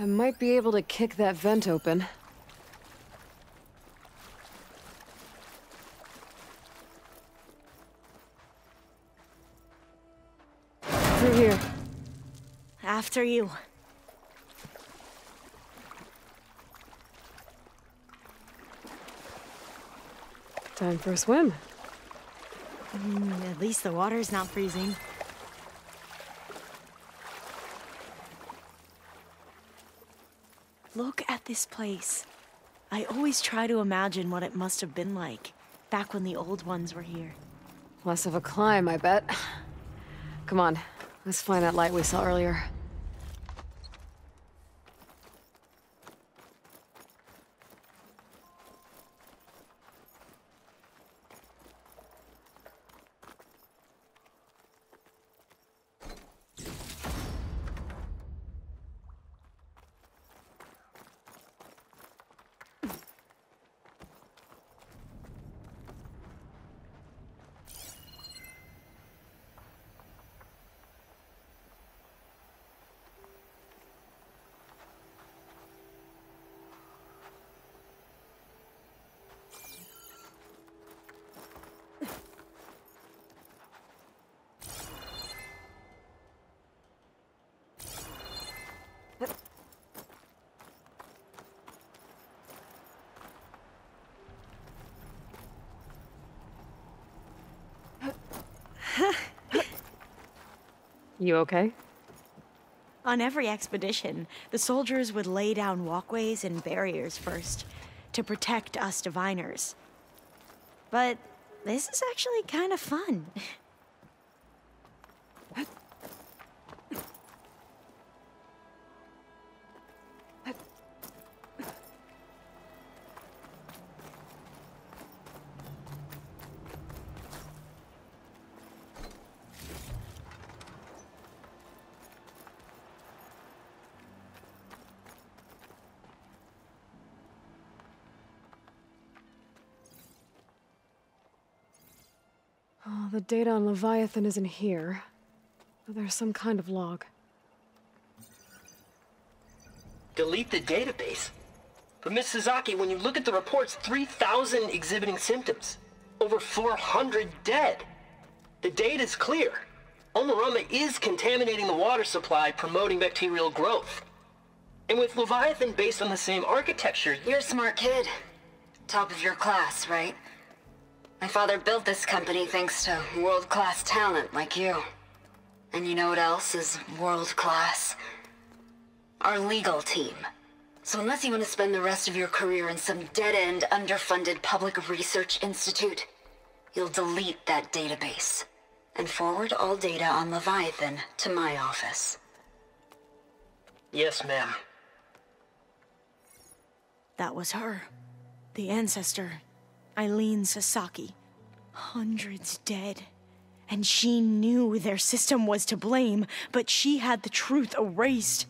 I might be able to kick that vent open. Through here. After you. Time for a swim. Mm, at least the water's not freezing. Look at this place. I always try to imagine what it must have been like, back when the old ones were here. Less of a climb, I bet. Come on, let's find that light we saw earlier. You okay? On every expedition, the soldiers would lay down walkways and barriers first to protect us diviners. But this is actually kind of fun. Oh, the data on Leviathan isn't here. But there's some kind of log. Delete the database. But Miss Sasaki, when you look at the reports, 3,000 exhibiting symptoms. Over 400 dead. The data's clear. Omuramba is contaminating the water supply, promoting bacterial growth. And with Leviathan based on the same architecture, You're a smart kid. Top of your class, right? My father built this company thanks to world-class talent like you. And you know what else is world-class? Our legal team. So unless you want to spend the rest of your career in some dead-end, underfunded public research institute, you'll delete that database and forward all data on Leviathan to my office. yes, ma'am. That was her. The ancestor, Eileen Sasaki. Hundreds dead. And she knew their system was to blame, but she had the truth erased.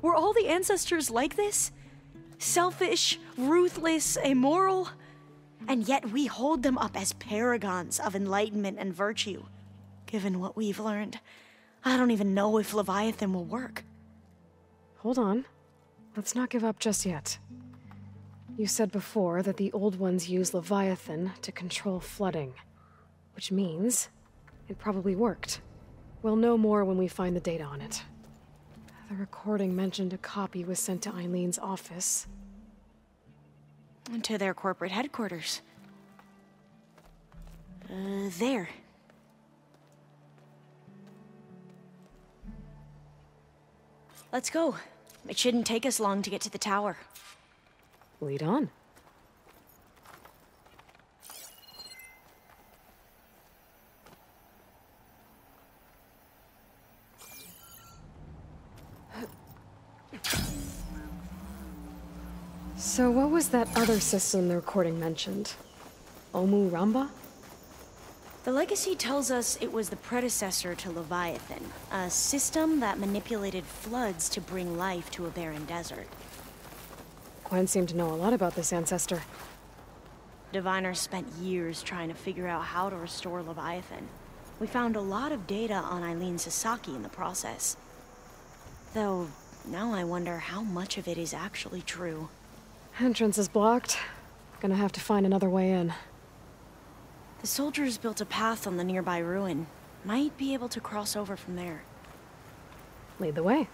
Were all the ancestors like this? Selfish, ruthless, immoral? And yet we hold them up as paragons of enlightenment and virtue. Given what we've learned, I don't even know if Leviathan will work. Hold on. Let's not give up just yet. You said before that the Old Ones use Leviathan to control flooding. Which means it probably worked. We'll know more when we find the data on it. The recording mentioned a copy was sent to Eileen's office. And To their corporate headquarters. Uh, there. Let's go. It shouldn't take us long to get to the tower. Lead on. So what was that other system the recording mentioned? Omuramba? The legacy tells us it was the predecessor to Leviathan, a system that manipulated floods to bring life to a barren desert. Gwen seemed to know a lot about this ancestor. Diviners spent years trying to figure out how to restore Leviathan. We found a lot of data on Eileen Sasaki in the process. Though, now I wonder how much of it is actually true. Entrance is blocked. Gonna have to find another way in. The soldiers built a path on the nearby ruin. Might be able to cross over from there. Lead the way.